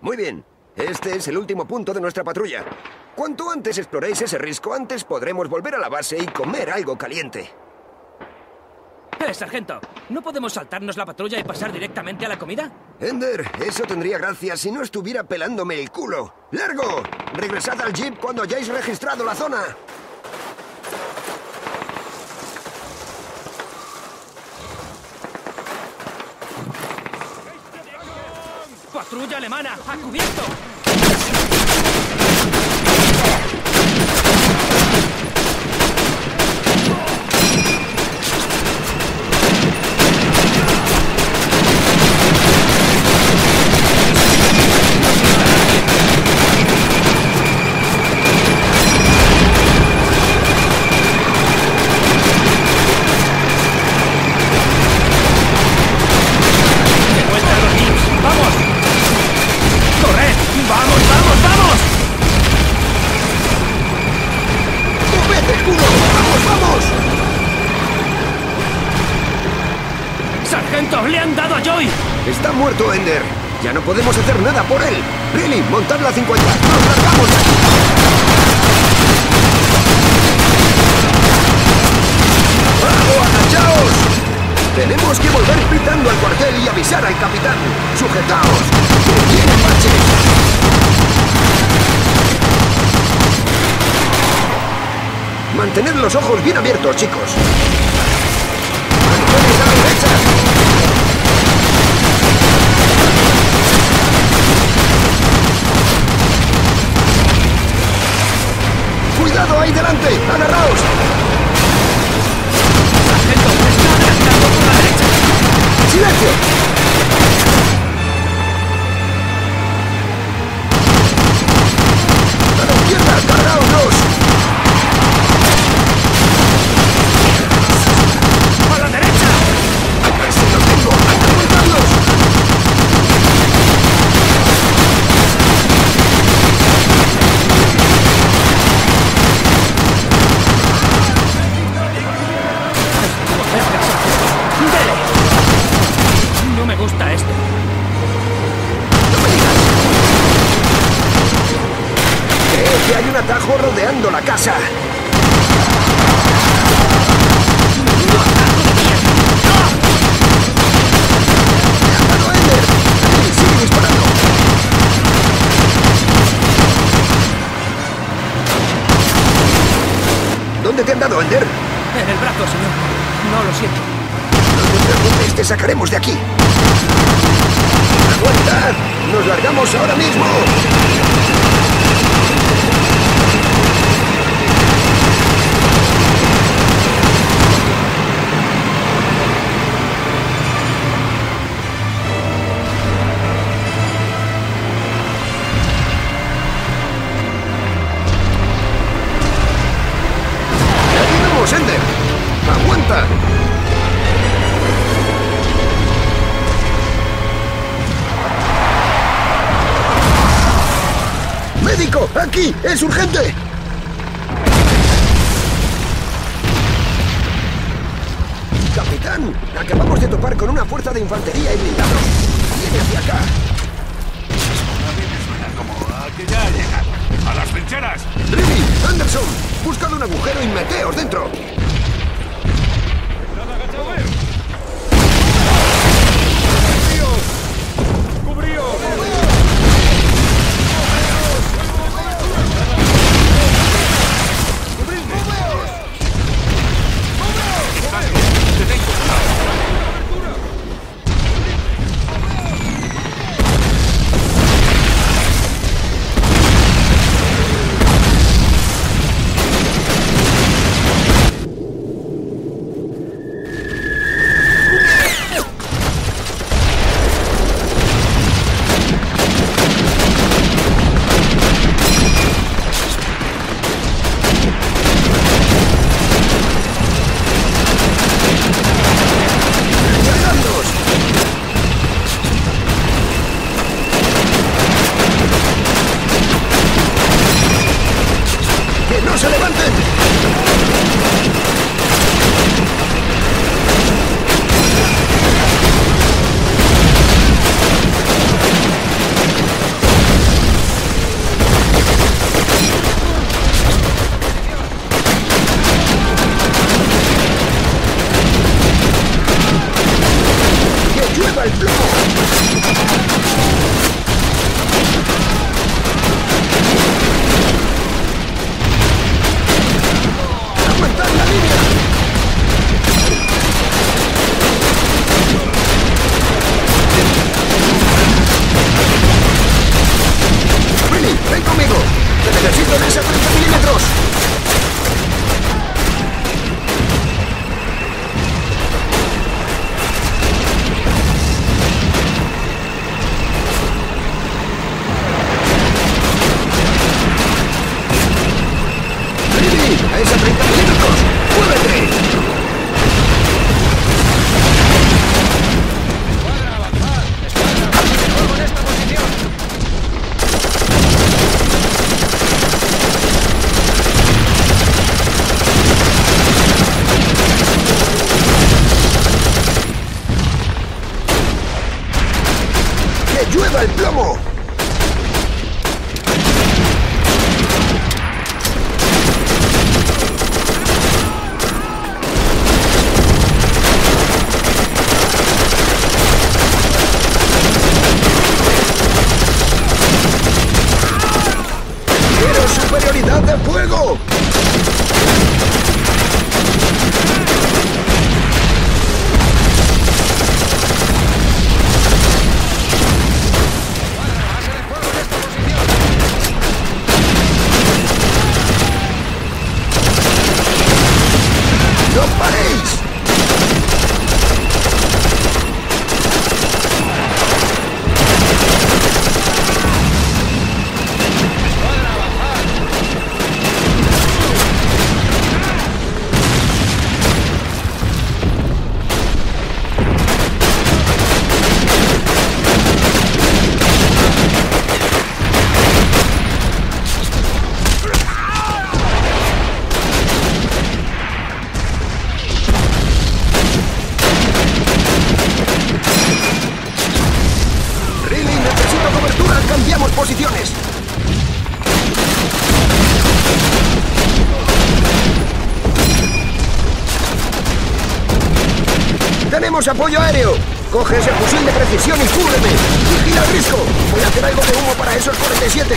Muy bien. Este es el último punto de nuestra patrulla. Cuanto antes exploréis ese risco, antes podremos volver a la base y comer algo caliente. ¡Eh, sargento! ¿No podemos saltarnos la patrulla y pasar directamente a la comida? Ender, eso tendría gracia si no estuviera pelándome el culo. ¡Largo! Regresad al jeep cuando hayáis registrado la zona. ¡Patrulla alemana! ¡A cubierto! ¡Le han dado a Joy! Está muerto Ender. Ya no podemos hacer nada por él. Riley, montad la 50. ¡Nos largamos de aquí! ¡Vamos, agachaos! Tenemos que volver pitando al cuartel y avisar al capitán. ¡Sujetaos! ¡Que vienen baches! Mantened los ojos bien abiertos, chicos. ¡Mantenéis a la derecha! ¡Cuidado ahí delante! ¡Agarraos! Sacaremos de aquí. ¡Aguanta! ¡Nos largamos ahora mismo! ¡Aguanta! ¡Es urgente! ¡Capitán! Acabamos de topar con una fuerza de infantería y blindados. ¡Viene hacia acá! A mí me suena como a que ya ha llegado. ¡A las trincheras! ¡Riley! ¡Anderson! ¡Buscad un agujero y meteos dentro! chamou? Apoyo aéreo. Coge ese fusil de precisión y cúbreme. Vigila el risco. Voy a hacer algo de humo para esos 47.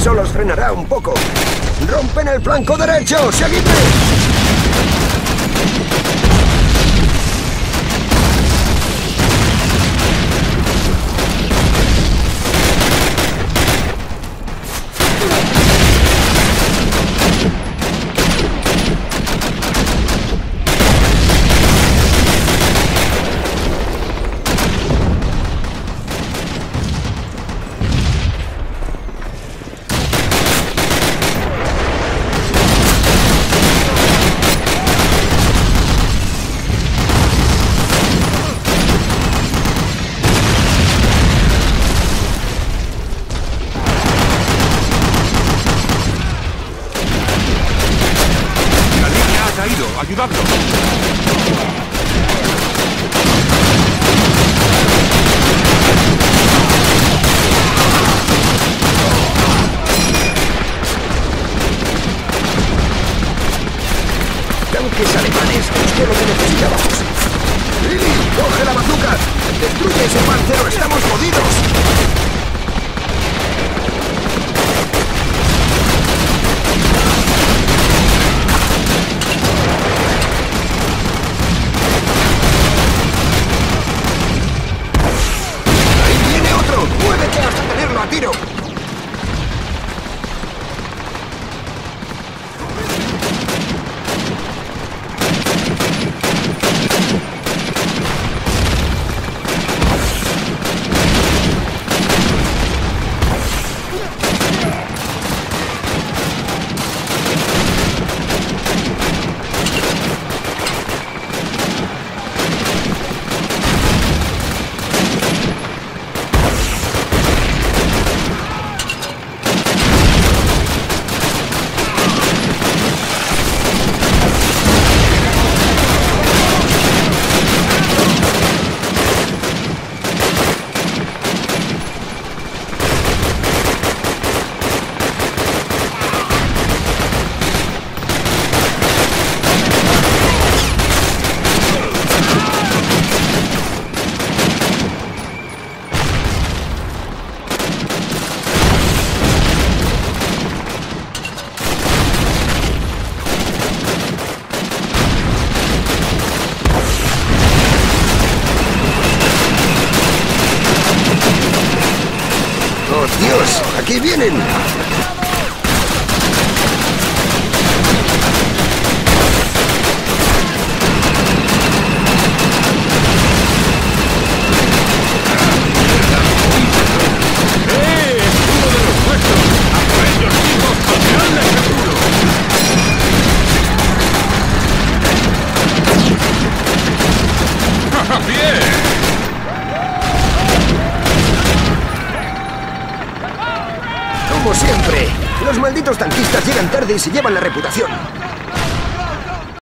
Eso los frenará un poco. ¡Rompen el flanco derecho! ¡Seguidme! La línea ha caído. ¡Ayudadlo! Tanques alemanes, justo lo que necesitábamos. ¡Lily, coge la bazooka! ¡Destruye ese parcero! ¡Estamos jodidos! ¡Aquí vienen! Tarde y se llevan la reputación.